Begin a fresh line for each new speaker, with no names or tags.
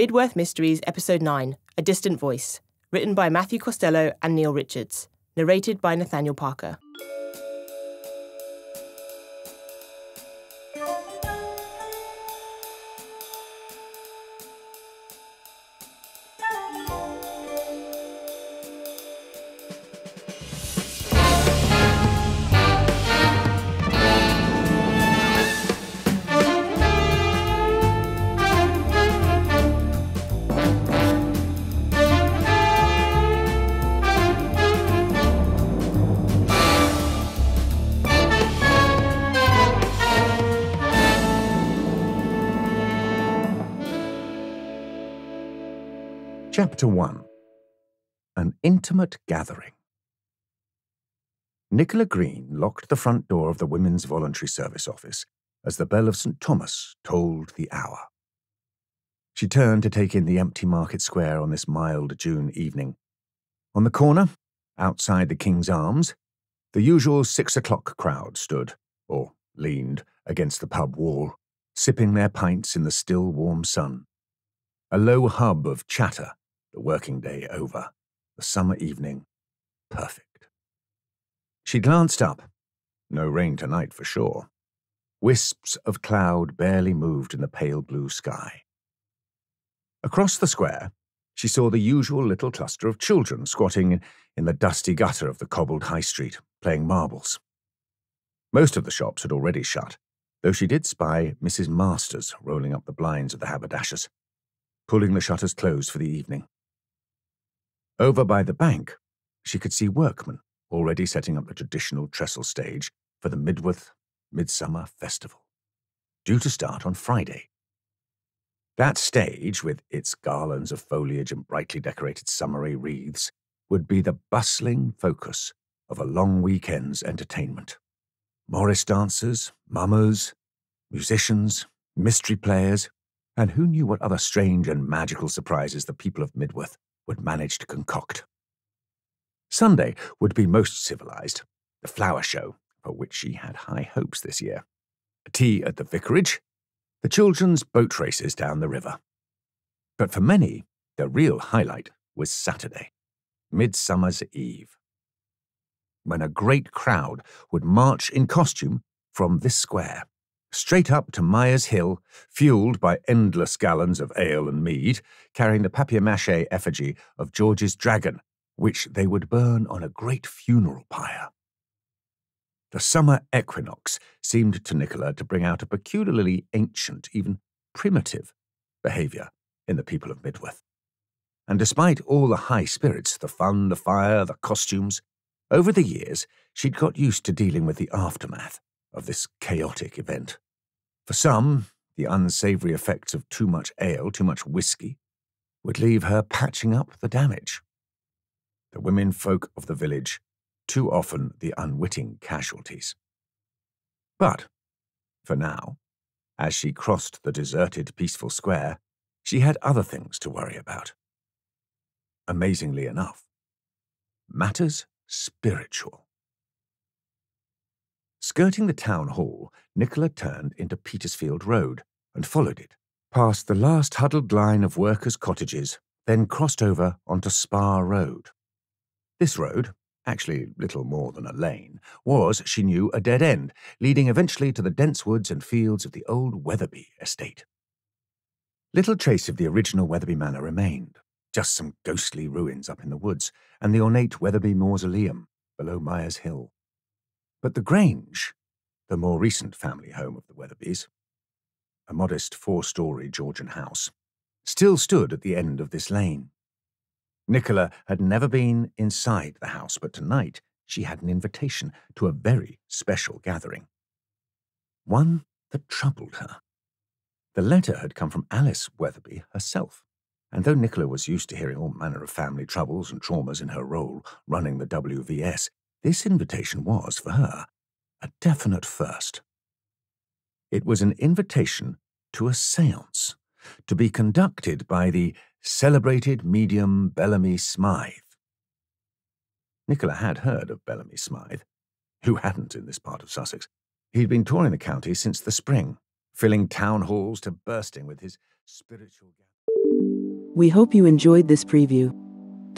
Mydworth Mysteries, Episode 9 A Distant Voice, written by Matthew Costello and Neil Richards, narrated by Nathaniel Parker.
Chapter 1 An Intimate Gathering. Nicola Green locked the front door of the Women's Voluntary Service office as the bell of St. Thomas tolled the hour. She turned to take in the empty market square on this mild June evening. On the corner, outside the King's Arms, the usual six o'clock crowd stood, or leaned, against the pub wall, sipping their pints in the still warm sun. A low hub of chatter the working day over, the summer evening perfect. She glanced up. No rain tonight for sure. Wisps of cloud barely moved in the pale blue sky. Across the square, she saw the usual little cluster of children squatting in the dusty gutter of the cobbled high street, playing marbles. Most of the shops had already shut, though she did spy Mrs. Masters rolling up the blinds of the haberdashers, pulling the shutters closed for the evening. Over by the bank, she could see workmen already setting up the traditional trestle stage for the Mydworth Midsummer Festival, due to start on Friday. That stage, with its garlands of foliage and brightly decorated summery wreaths, would be the bustling focus of a long weekend's entertainment. Morris dancers, mummers, musicians, mystery players, and who knew what other strange and magical surprises the people of Mydworth would manage to concoct. Sunday would be most civilized, the flower show, for which she had high hopes this year. A tea at the vicarage, the children's boat races down the river. But for many, the real highlight was Saturday, Midsummer's Eve, when a great crowd would march in costume from this square straight up to Myers Hill, fueled by endless gallons of ale and mead, carrying the papier-mâché effigy of George's dragon, which they would burn on a great funeral pyre. The summer equinox seemed to Nicola to bring out a peculiarly ancient, even primitive, behaviour in the people of Mydworth. And despite all the high spirits, the fun, the fire, the costumes, over the years she'd got used to dealing with the aftermath of this chaotic event. For some, the unsavoury effects of too much ale, too much whisky, would leave her patching up the damage. The women folk of the village, too often the unwitting casualties. But, for now, as she crossed the deserted, peaceful square, she had other things to worry about. Amazingly enough, matters spiritual. Skirting the town hall, Nicola turned into Petersfield Road and followed it, past the last huddled line of workers' cottages, then crossed over onto Spa Road. This road, actually little more than a lane, was, she knew, a dead end, leading eventually to the dense woods and fields of the old Wetherby estate. Little trace of the original Wetherby Manor remained, just some ghostly ruins up in the woods, and the ornate Wetherby Mausoleum below Myers Hill. But the Grange, the more recent family home of the Wetherbys, a modest four-storey Georgian house, still stood at the end of this lane. Nicola had never been inside the house, but tonight she had an invitation to a very special gathering. One that troubled her. The letter had come from Alice Wetherby herself, and though Nicola was used to hearing all manner of family troubles and traumas in her role running the WVS, this invitation was, for her, a definite first. It was an invitation to a seance, to be conducted by the celebrated medium Bellamy Smythe. Nicola had heard of Bellamy Smythe. Who hadn't in this part of Sussex? He'd been touring the county since the spring, filling town halls to bursting with his spiritual...
We hope you enjoyed this preview.